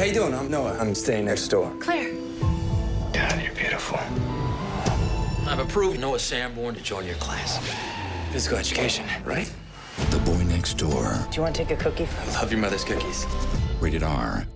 How you doing? I'm Noah. I'm staying next door. Claire. God, you're beautiful. I've approved Noah Sandborn to join your class. Physical education, right? The Boy Next Door. Do you want to take a cookie? I love your mother's cookies. Rated R.